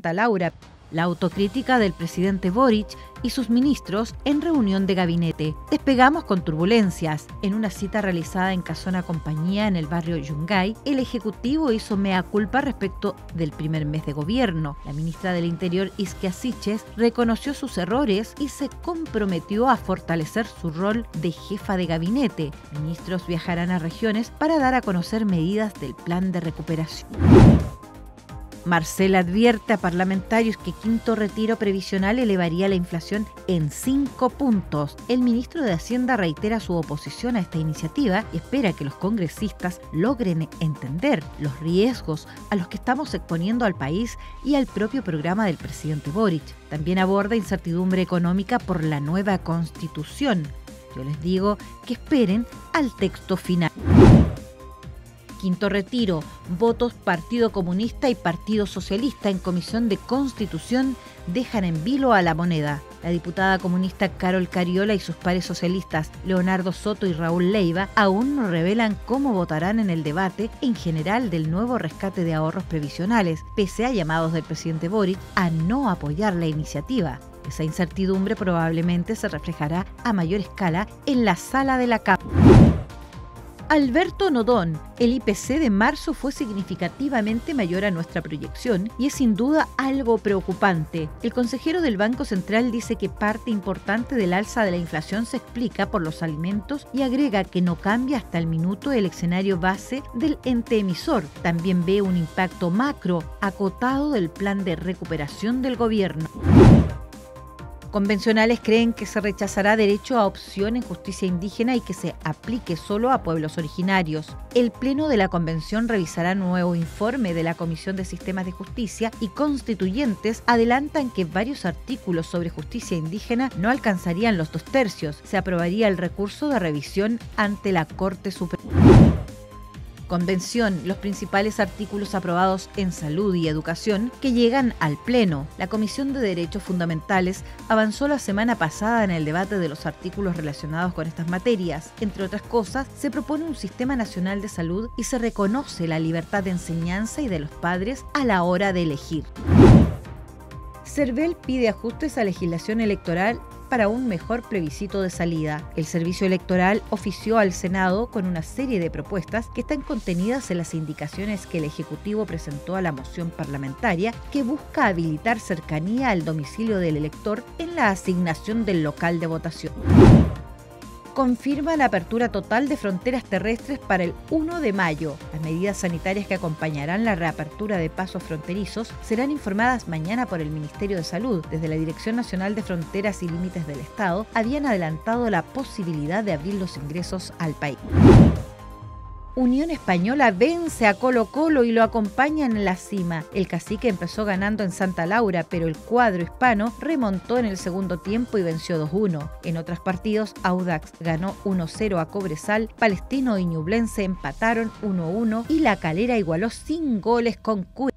Laura la autocrítica del presidente Boric y sus ministros en reunión de gabinete. Despegamos con turbulencias. En una cita realizada en Casona Compañía en el barrio Yungay, el Ejecutivo hizo mea culpa respecto del primer mes de gobierno. La ministra del Interior, Isquia Siches, reconoció sus errores y se comprometió a fortalecer su rol de jefa de gabinete. Ministros viajarán a regiones para dar a conocer medidas del plan de recuperación. Marcel advierte a parlamentarios que quinto retiro previsional elevaría la inflación en cinco puntos. El ministro de Hacienda reitera su oposición a esta iniciativa y espera que los congresistas logren entender los riesgos a los que estamos exponiendo al país y al propio programa del presidente Boric. También aborda incertidumbre económica por la nueva constitución. Yo les digo que esperen al texto final. Quinto Retiro, votos Partido Comunista y Partido Socialista en Comisión de Constitución dejan en vilo a la moneda. La diputada comunista Carol Cariola y sus pares socialistas Leonardo Soto y Raúl Leiva aún no revelan cómo votarán en el debate en general del nuevo rescate de ahorros previsionales, pese a llamados del presidente Boric a no apoyar la iniciativa. Esa incertidumbre probablemente se reflejará a mayor escala en la sala de la Cámara. Alberto Nodón, el IPC de marzo fue significativamente mayor a nuestra proyección y es sin duda algo preocupante. El consejero del Banco Central dice que parte importante del alza de la inflación se explica por los alimentos y agrega que no cambia hasta el minuto el escenario base del ente emisor. También ve un impacto macro acotado del plan de recuperación del gobierno. Convencionales creen que se rechazará derecho a opción en justicia indígena y que se aplique solo a pueblos originarios. El Pleno de la Convención revisará nuevo informe de la Comisión de Sistemas de Justicia y constituyentes adelantan que varios artículos sobre justicia indígena no alcanzarían los dos tercios. Se aprobaría el recurso de revisión ante la Corte Suprema. Convención, los principales artículos aprobados en salud y educación que llegan al Pleno. La Comisión de Derechos Fundamentales avanzó la semana pasada en el debate de los artículos relacionados con estas materias. Entre otras cosas, se propone un sistema nacional de salud y se reconoce la libertad de enseñanza y de los padres a la hora de elegir. CERVEL pide ajustes a legislación electoral para un mejor plebiscito de salida. El Servicio Electoral ofició al Senado con una serie de propuestas que están contenidas en las indicaciones que el Ejecutivo presentó a la moción parlamentaria que busca habilitar cercanía al domicilio del elector en la asignación del local de votación confirma la apertura total de fronteras terrestres para el 1 de mayo. Las medidas sanitarias que acompañarán la reapertura de pasos fronterizos serán informadas mañana por el Ministerio de Salud. Desde la Dirección Nacional de Fronteras y Límites del Estado habían adelantado la posibilidad de abrir los ingresos al país. Unión Española vence a Colo Colo y lo acompaña en la cima. El cacique empezó ganando en Santa Laura, pero el cuadro hispano remontó en el segundo tiempo y venció 2-1. En otros partidos, Audax ganó 1-0 a Cobresal, Palestino y Ñublense empataron 1-1 y La Calera igualó sin goles con Cuy.